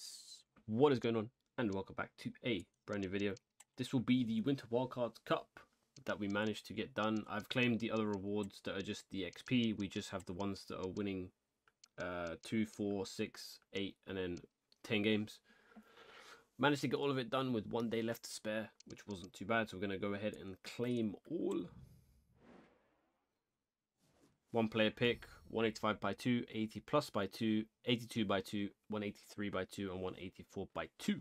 guys, what is going on? And welcome back to a brand new video. This will be the Winter Wildcards Cup that we managed to get done. I've claimed the other rewards that are just the XP. We just have the ones that are winning uh, 2, 4, 6, 8, and then 10 games. Managed to get all of it done with one day left to spare, which wasn't too bad. So we're going to go ahead and claim all. One player pick, 185 by 2, 80 plus by 2, 82 by 2, 183 by 2, and 184 by 2.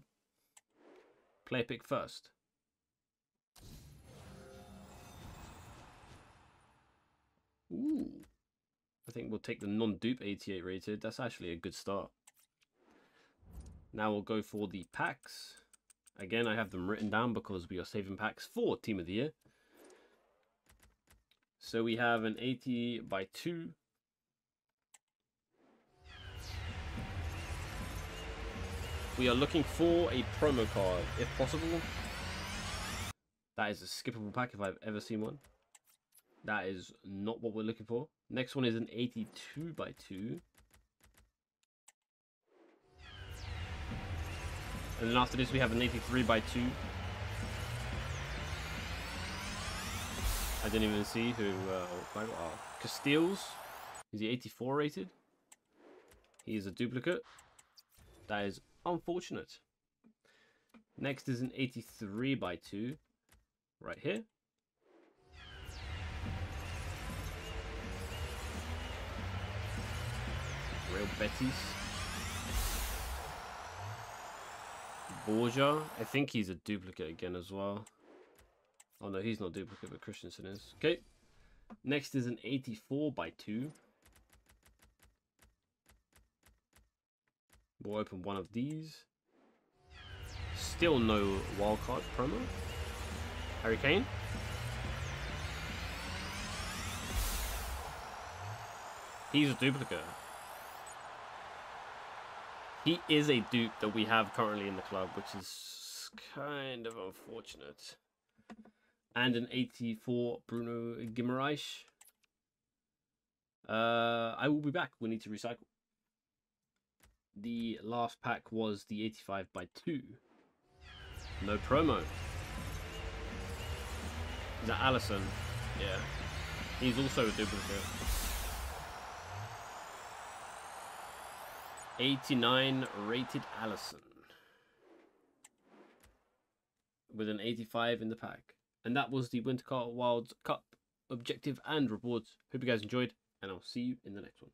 Player pick first. Ooh. I think we'll take the non-dupe 88 rated. That's actually a good start. Now we'll go for the packs. Again, I have them written down because we are saving packs for Team of the Year. So we have an 80 by 2. We are looking for a promo card, if possible. That is a skippable pack if I've ever seen one. That is not what we're looking for. Next one is an 82 by 2. And then after this we have an 83 by 2. I didn't even see who uh, oh, Castiles. Is he 84 rated? He is a duplicate. That is unfortunate. Next is an 83 by 2. Right here. Real Betis. Borja. I think he's a duplicate again as well. Oh no, he's not duplicate, but Christensen is. Okay. Next is an 84 by 2. We'll open one of these. Still no wildcard promo. Harry Kane. He's a duplicate. He is a dupe that we have currently in the club, which is kind of unfortunate and an 84 Bruno Guimaraes. Uh, I will be back. We need to recycle. The last pack was the 85 by 2. No promo. Is that Alisson? Yeah. He's also a duplicate. 89 rated Alisson. With an 85 in the pack. And that was the Winter Car Wilds Cup objective and rewards. Hope you guys enjoyed, and I'll see you in the next one.